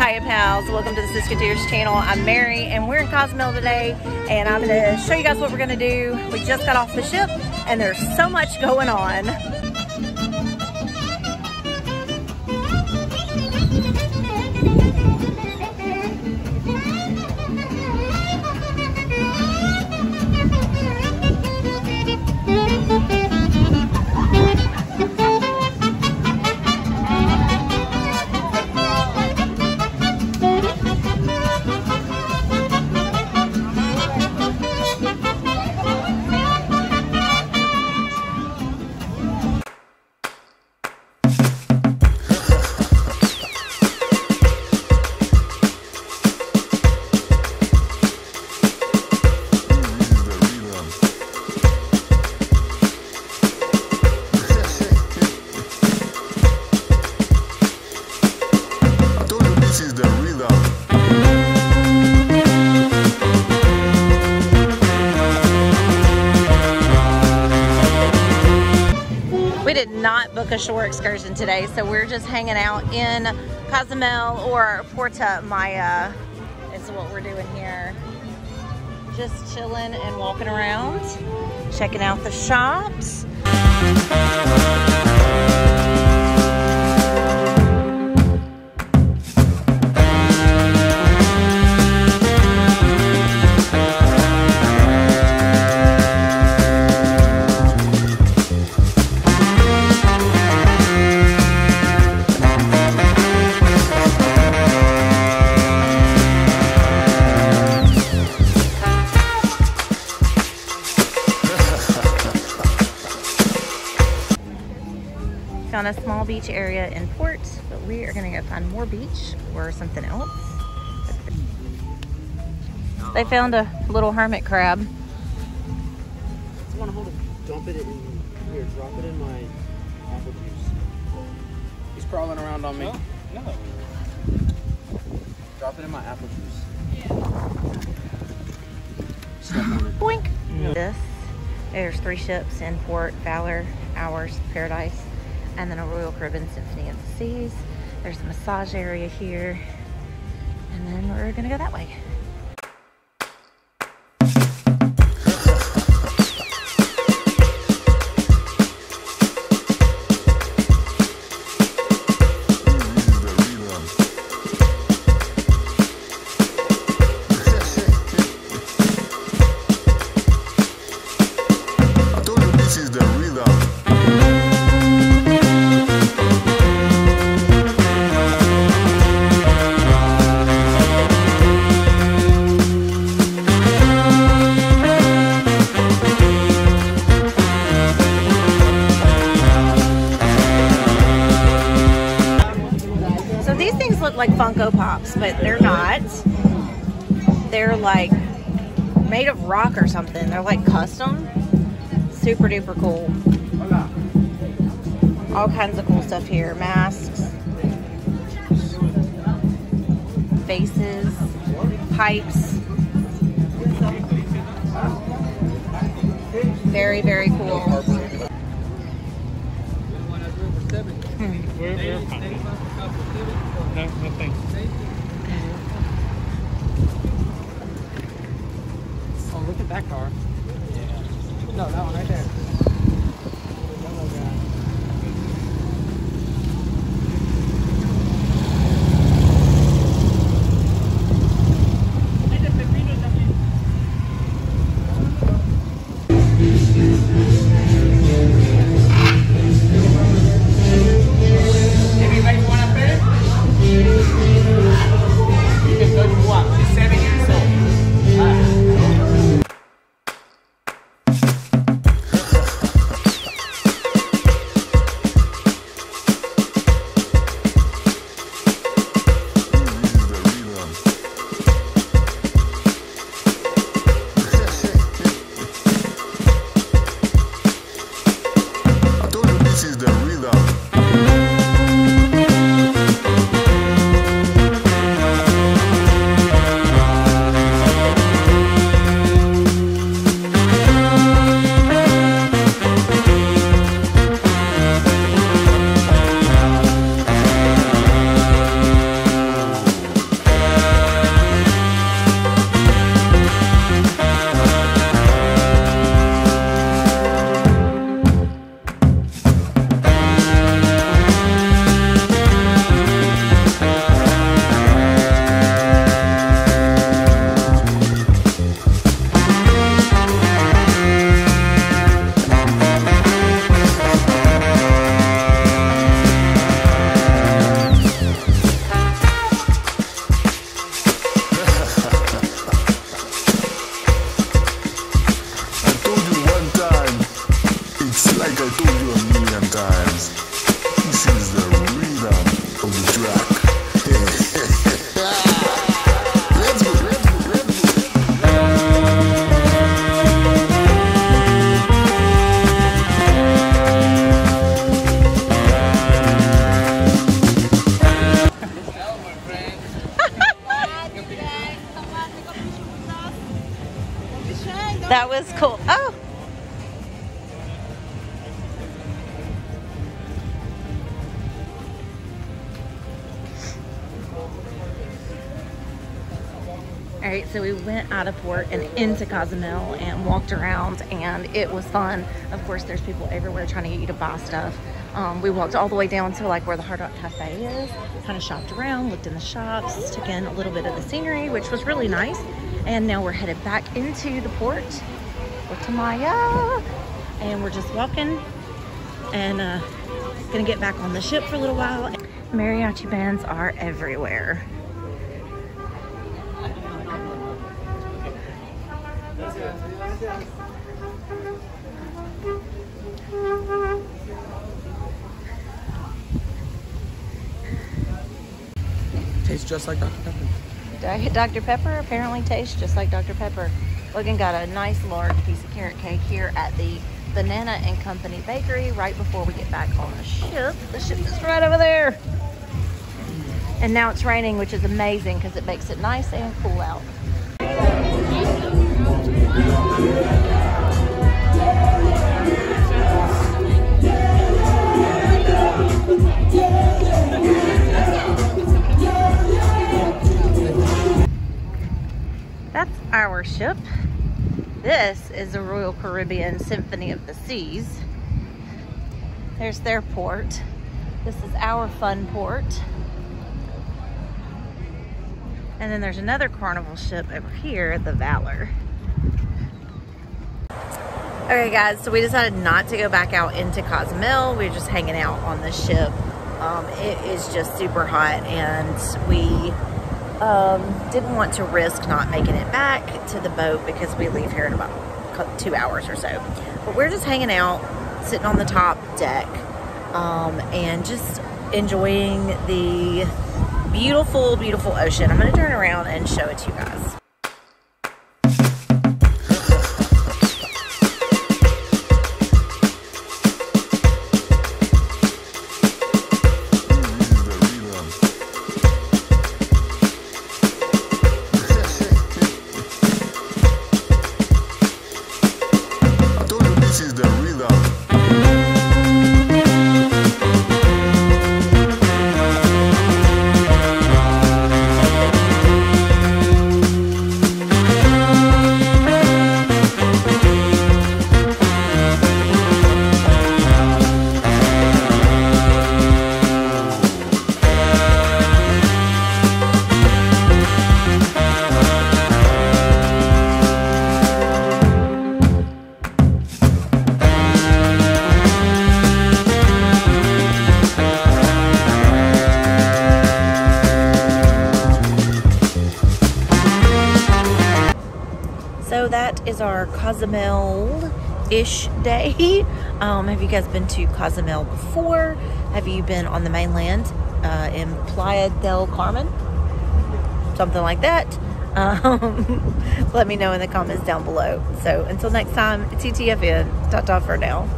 Hiya pals, welcome to the Sisketears channel. I'm Mary and we're in Cozumel today and I'm gonna show you guys what we're gonna do. We just got off the ship and there's so much going on. Book a shore excursion today, so we're just hanging out in Cozumel or Porta Maya is what we're doing here. Just chilling and walking around, checking out the shops. Found a small beach area in Port, but we are gonna go find more beach or something else. They found a little hermit crab. Just want to hold it, dump it in here, drop it in my apple juice. He's crawling around on me. No, no. Drop it in my apple juice. Step on it. Boink. This, there's three ships in Port, Valor, Ours, Paradise, and then a Royal Caribbean Symphony of the Seas. There's a massage area here, and then we're gonna go that way. Like Funko Pops, but they're not. They're like made of rock or something. They're like custom. Super duper cool. All kinds of cool stuff here. Masks, faces, pipes. Very, very cool. Hmm. No, no thanks. Oh, look at that car. Yeah. No, that one right there. All right, so we went out of port and into Cozumel and walked around, and it was fun. Of course, there's people everywhere trying to get you to buy stuff. Um, we walked all the way down to like where the Hard Rock Cafe is, kind of shopped around, looked in the shops, took in a little bit of the scenery, which was really nice. And now we're headed back into the port, Puerto Maya, and we're just walking and uh, gonna get back on the ship for a little while. Mariachi bands are everywhere. Tastes just like Dr. Pepper. Dr. Pepper apparently tastes just like Dr. Pepper. Logan got a nice large piece of carrot cake here at the Banana and Company Bakery right before we get back on the ship. The ship is right over there. And now it's raining, which is amazing because it makes it nice and cool out. That's our ship. This is the Royal Caribbean Symphony of the Seas. There's their port. This is our fun port. And then there's another carnival ship over here, the Valor. Okay guys, so we decided not to go back out into Cozumel. We are just hanging out on the ship. Um, it is just super hot and we um, didn't want to risk not making it back to the boat because we leave here in about two hours or so. But we're just hanging out, sitting on the top deck, um, and just enjoying the beautiful, beautiful ocean. I'm to turn around and show it to you guys. So that is our Cozumel-ish day. Um, have you guys been to Cozumel before? Have you been on the mainland uh, in Playa del Carmen? Something like that. Um, let me know in the comments down below. So until next time, TTFN. Ta-ta for now.